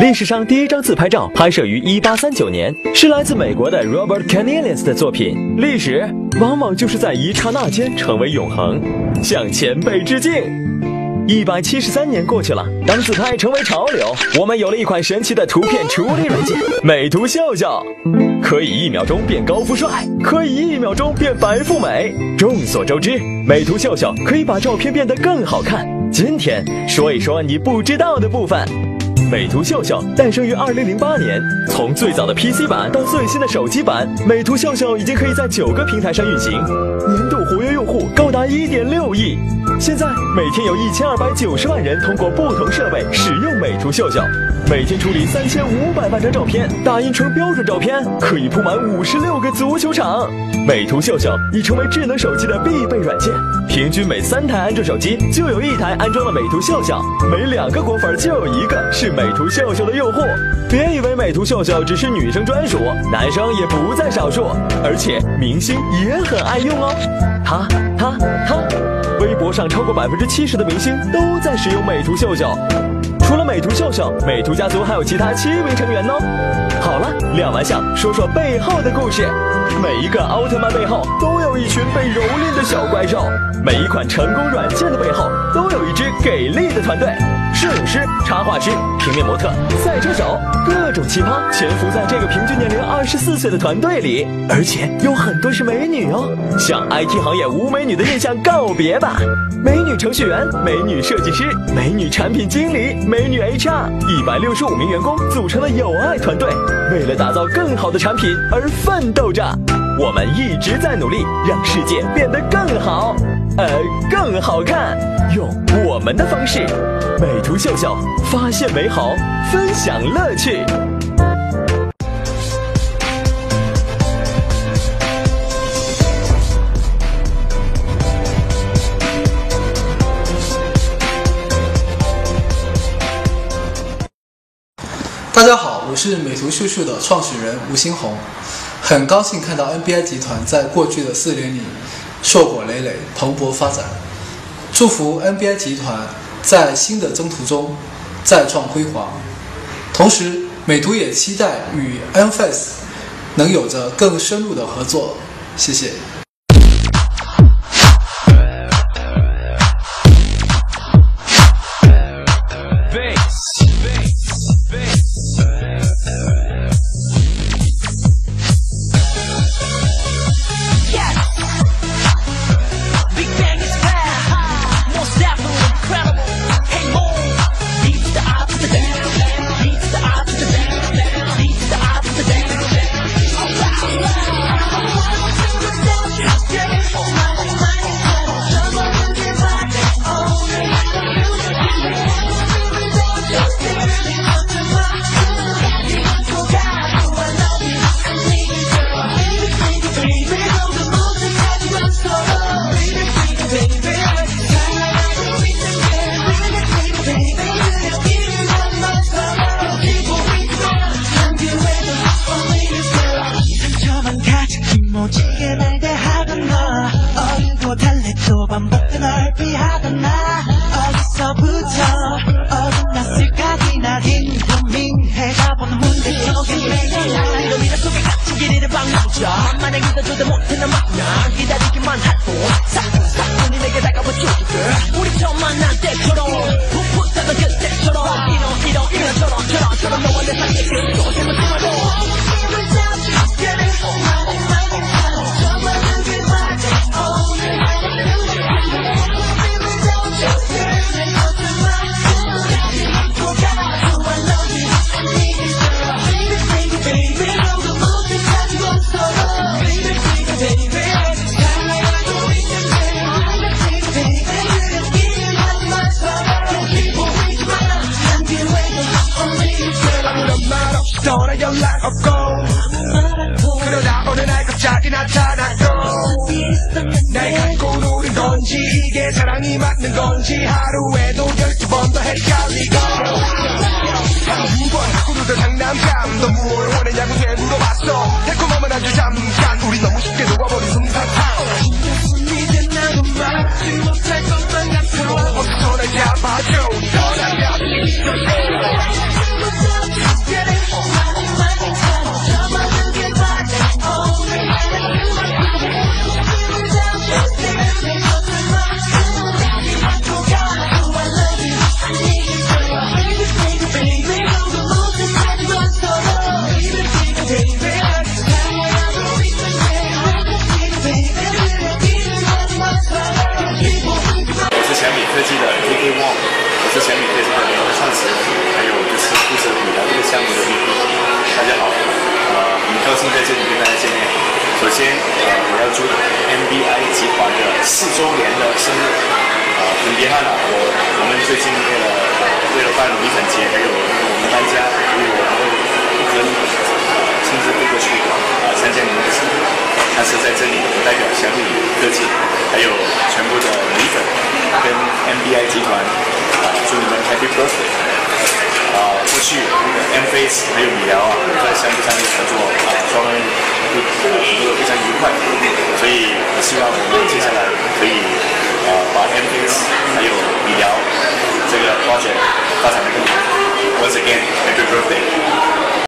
历史上第一张自拍照拍摄于一八三九年，是来自美国的 Robert Canellis 的作品。历史往往就是在一刹那间成为永恒，向前辈致敬。一百七十三年过去了，当自拍成为潮流，我们有了一款神奇的图片处理软件——美图秀秀，可以一秒钟变高富帅，可以一秒钟变白富美。众所周知，美图秀秀可以把照片变得更好看。今天说一说你不知道的部分。美图秀秀诞生于二零零八年，从最早的 PC 版到最新的手机版，美图秀秀已经可以在九个平台上运行，年度活跃用户高达一点六亿。现在每天有一千二百九十万人通过不同设备使用美图秀秀，每天处理三千五百万张照片，打印成标准照片可以铺满五十六个足球场。美图秀秀已成为智能手机的必备软件，平均每三台安卓手机就有一台安装了美图秀秀，每两个果粉就有一个是美美图秀秀的用户。别以为美图秀秀只是女生专属，男生也不在少数，而且明星也很爱用哦。他他他。微博上超过百分之七十的明星都在使用美图秀秀。除了美图秀秀，美图家族还有其他七名成员呢。好了，亮完相，说说背后的故事。每一个奥特曼背后都有一群被蹂躏的小怪兽，每一款成功软件的背后都有一支给力的团队。摄影师、插画师、平面模特、赛车手，各种奇葩潜伏在这个平均年龄二十四岁的团队里，而且有很多是美女哦。向 IT 行业无美女的印象告别吧！美女程序员、美女设计师、美女产品经理、美女 HR，一百六十五名员工组成了友爱团队，为了打造更好的产品而奋斗着。我们一直在努力，让世界变得更好，呃，更好看，用的方式。美图秀秀，发现美好，分享乐趣。大家好，我是美图秀秀的创始人吴新红，很高兴看到 NBA 集团在过去的四年里硕果累累、蓬勃发展，祝福 NBA 集团。在新的征途中再创辉煌，同时美图也期待与 NFS 能有着更深入的合作。谢谢。 사람이란 말 없이 떠나 연락 없고. 그러다 어느 날 갑자기 나타났고. 날 갖고 노는 건지 이게 사랑이 맞는 건지 하루에도 열두 번 더 헷갈리고. 한번 하고 놀던 상남감 너 무얼 원했냐고 왜 물어봤어. 달콤함은 아주 잠깐 우리 너무 쉽게 녹아버린 솜사탕 이제 나도 막지 못할 거 I'm down, down, down, down, down, down, 四周年的生日，呃，很遗憾啊，我我们最近为了为了办米粉节，还有我们搬家，所以我会不可以亲自飞过去啊参加你们的生日。但是在这里，我代表小米科技，还有全部的米粉跟 MBI 集团啊，祝你们 Happy Birthday！啊，过去 M Face 还有米聊啊，在项目上面合作啊，双方都合作非常愉快，希望我们接下来可以啊把 M P S 还有医疗这个 project 发展的更好。Once again, happy birthday.